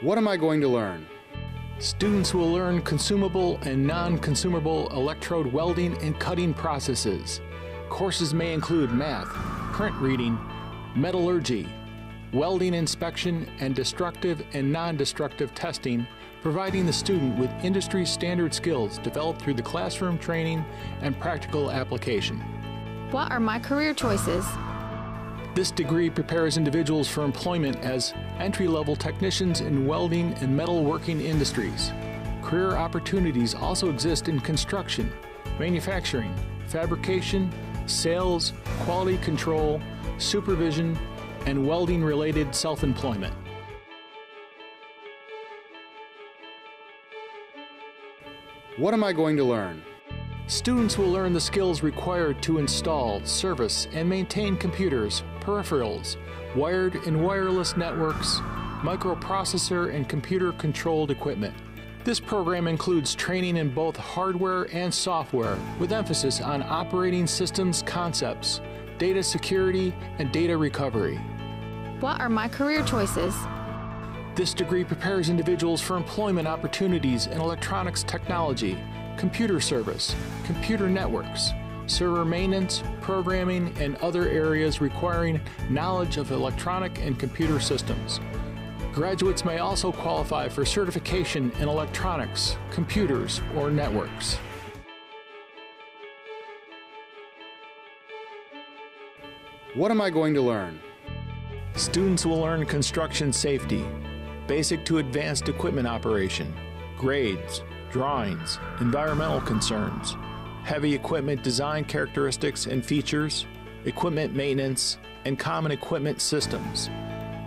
What am I going to learn? Students will learn consumable and non-consumable electrode welding and cutting processes. Courses may include math, print reading, metallurgy, welding inspection, and destructive and non-destructive testing, providing the student with industry standard skills developed through the classroom training and practical application. What are my career choices? This degree prepares individuals for employment as entry-level technicians in welding and metalworking industries. Career opportunities also exist in construction, manufacturing, fabrication, sales, quality control, supervision, and welding-related self-employment. What am I going to learn? Students will learn the skills required to install, service, and maintain computers, peripherals, wired and wireless networks, microprocessor and computer controlled equipment. This program includes training in both hardware and software with emphasis on operating systems concepts, data security, and data recovery. What are my career choices? This degree prepares individuals for employment opportunities in electronics technology, computer service, computer networks, server maintenance, programming, and other areas requiring knowledge of electronic and computer systems. Graduates may also qualify for certification in electronics, computers, or networks. What am I going to learn? Students will learn construction safety, basic to advanced equipment operation, grades, drawings, environmental concerns, heavy equipment design characteristics and features, equipment maintenance, and common equipment systems.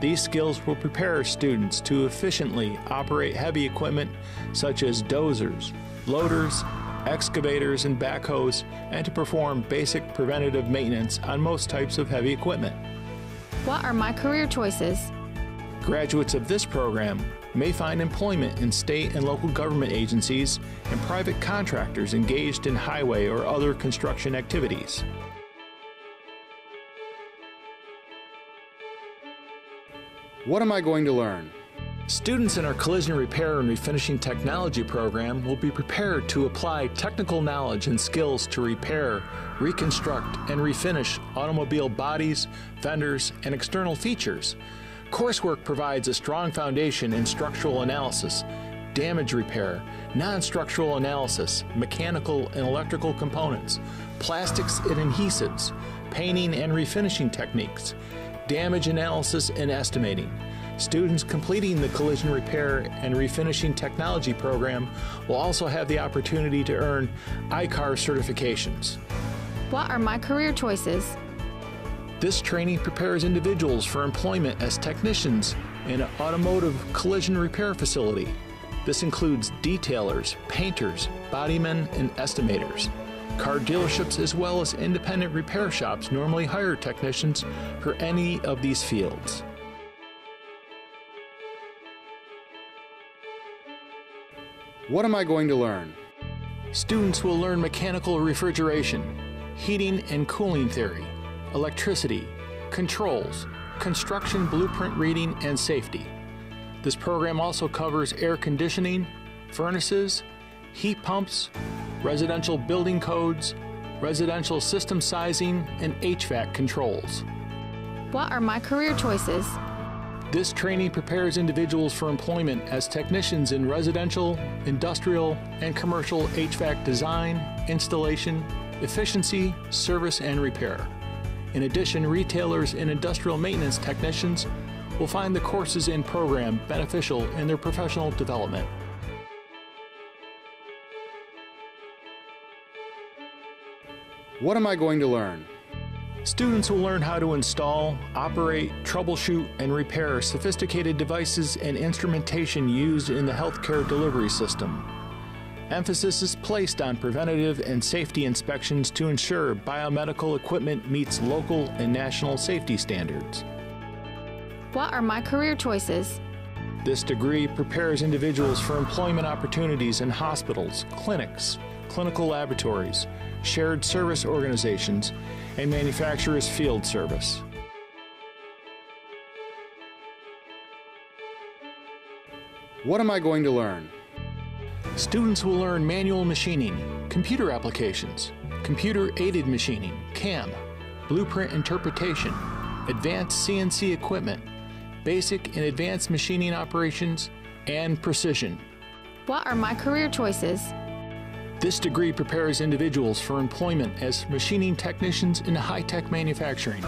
These skills will prepare students to efficiently operate heavy equipment such as dozers, loaders, excavators, and backhoes, and to perform basic preventative maintenance on most types of heavy equipment. What are my career choices? Graduates of this program may find employment in state and local government agencies and private contractors engaged in highway or other construction activities. What am I going to learn? Students in our collision repair and refinishing technology program will be prepared to apply technical knowledge and skills to repair, reconstruct, and refinish automobile bodies, fenders, and external features. Coursework provides a strong foundation in structural analysis, damage repair, non-structural analysis, mechanical and electrical components, plastics and adhesives, painting and refinishing techniques, damage analysis and estimating. Students completing the collision repair and refinishing technology program will also have the opportunity to earn I-CAR certifications. What are my career choices? This training prepares individuals for employment as technicians in an automotive collision repair facility. This includes detailers, painters, bodymen, and estimators. Car dealerships as well as independent repair shops normally hire technicians for any of these fields. What am I going to learn? Students will learn mechanical refrigeration, heating and cooling theory, electricity, controls, construction blueprint reading, and safety. This program also covers air conditioning, furnaces, heat pumps, residential building codes, residential system sizing, and HVAC controls. What are my career choices? This training prepares individuals for employment as technicians in residential, industrial, and commercial HVAC design, installation, efficiency, service, and repair. In addition, retailers and industrial maintenance technicians will find the courses and program beneficial in their professional development. What am I going to learn? Students will learn how to install, operate, troubleshoot, and repair sophisticated devices and instrumentation used in the healthcare delivery system. Emphasis is placed on preventative and safety inspections to ensure biomedical equipment meets local and national safety standards. What are my career choices? This degree prepares individuals for employment opportunities in hospitals, clinics, clinical laboratories, shared service organizations, and manufacturers' field service. What am I going to learn? Students will learn manual machining, computer applications, computer aided machining, CAM, blueprint interpretation, advanced CNC equipment, basic and advanced machining operations, and precision. What are my career choices? This degree prepares individuals for employment as machining technicians in high tech manufacturing,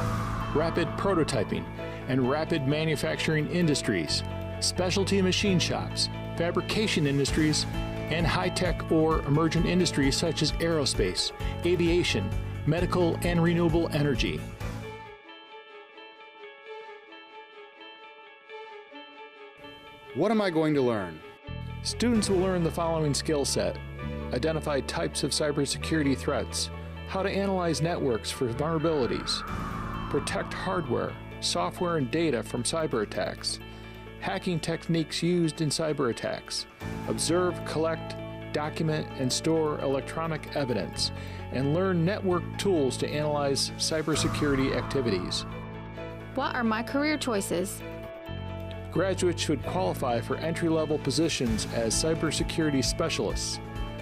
rapid prototyping, and rapid manufacturing industries, specialty machine shops, fabrication industries, and high tech or emergent industries such as aerospace, aviation, medical, and renewable energy. What am I going to learn? Students will learn the following skill set identify types of cybersecurity threats, how to analyze networks for vulnerabilities, protect hardware, software, and data from cyber attacks, hacking techniques used in cyber attacks, observe, collect, document, and store electronic evidence, and learn network tools to analyze cybersecurity activities. What are my career choices? Graduates should qualify for entry level positions as cybersecurity specialists,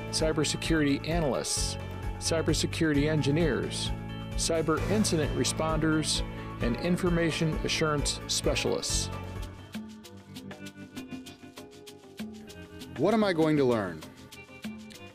cybersecurity analysts, cybersecurity engineers, cyber incident responders, and information assurance specialists. What am I going to learn?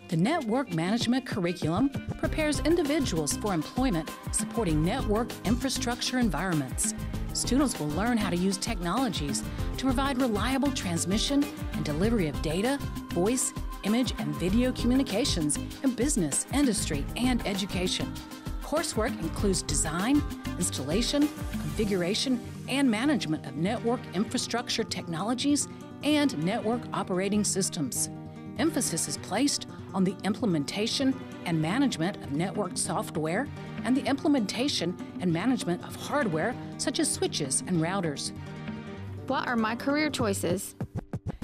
The Network Management Curriculum prepares individuals for employment supporting network infrastructure environments. Students will learn how to use technologies to provide reliable transmission and delivery of data, voice, image, and video communications in business, industry, and education. Coursework includes design, installation, configuration, and management of network infrastructure technologies and network operating systems. Emphasis is placed on the implementation and management of network software and the implementation and management of hardware such as switches and routers. What are my career choices?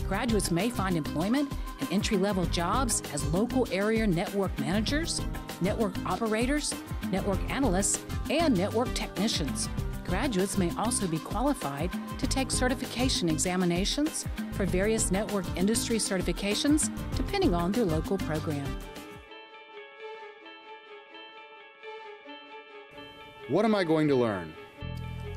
Graduates may find employment in entry level jobs as local area network managers, network operators, network analysts, and network technicians. Graduates may also be qualified to take certification examinations for various network industry certifications depending on their local program. What am I going to learn?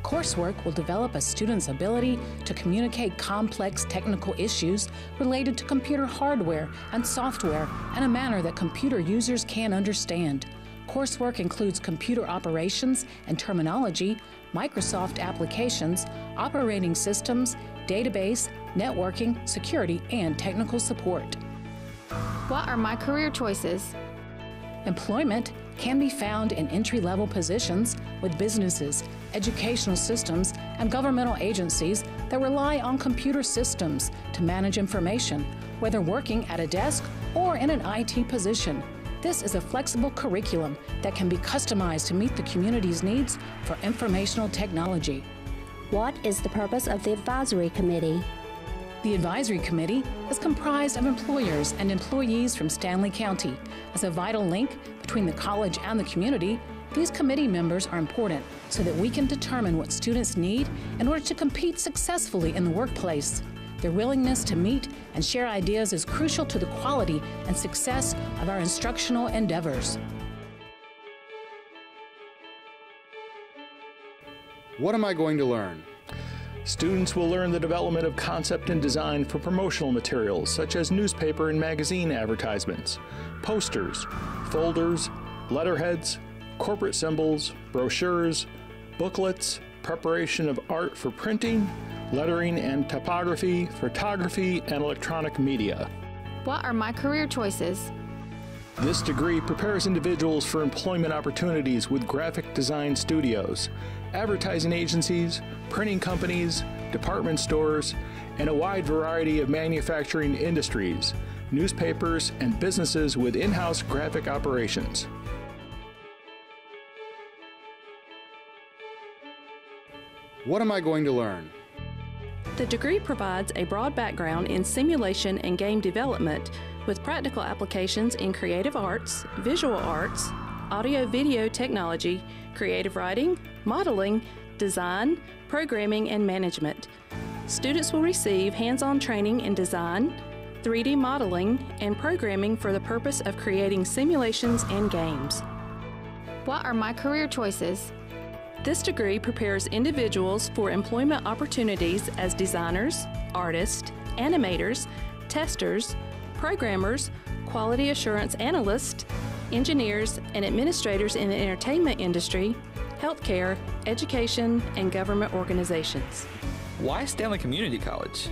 Coursework will develop a student's ability to communicate complex technical issues related to computer hardware and software in a manner that computer users can understand. Coursework includes computer operations and terminology, Microsoft applications, operating systems, database, networking, security, and technical support. What are my career choices? Employment can be found in entry level positions with businesses, educational systems, and governmental agencies that rely on computer systems to manage information, whether working at a desk or in an IT position. This is a flexible curriculum that can be customized to meet the community's needs for informational technology. What is the purpose of the advisory committee? The advisory committee is comprised of employers and employees from Stanly County. As a vital link between the college and the community, these committee members are important so that we can determine what students need in order to compete successfully in the workplace. Their willingness to meet and share ideas is crucial to the quality and success of our instructional endeavors. What am I going to learn? Students will learn the development of concept and design for promotional materials such as newspaper and magazine advertisements, posters, folders, letterheads, corporate symbols, brochures, booklets, preparation of art for printing, lettering and typography, photography, and electronic media. What are my career choices? This degree prepares individuals for employment opportunities with graphic design studios, advertising agencies, printing companies, department stores, and a wide variety of manufacturing industries, newspapers, and businesses with in house graphic operations. What am I going to learn? The degree provides a broad background in simulation and game development with practical applications in creative arts, visual arts, audio video technology, creative writing, modeling, design, programming, and management. students will receive hands on training in design, 3D modeling, and programming for the purpose of creating simulations and games. What are my career choices? This degree prepares individuals for employment opportunities as designers, artists, animators, testers, programmers, quality assurance analysts, engineers, and administrators in the entertainment industry, healthcare, education, and government organizations. Why Stanly Community College?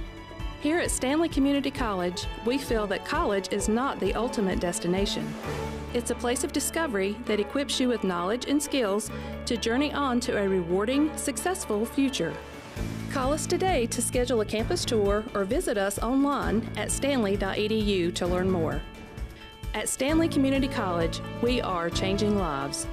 Here at Stanly Community College, we feel that college is not the ultimate destination. It's a place of discovery that equips you with knowledge and skills to journey on to a rewarding, successful future. Call us today to schedule a campus tour or visit us online at stanly.edu to learn more. At Stanly Community College, we are changing lives.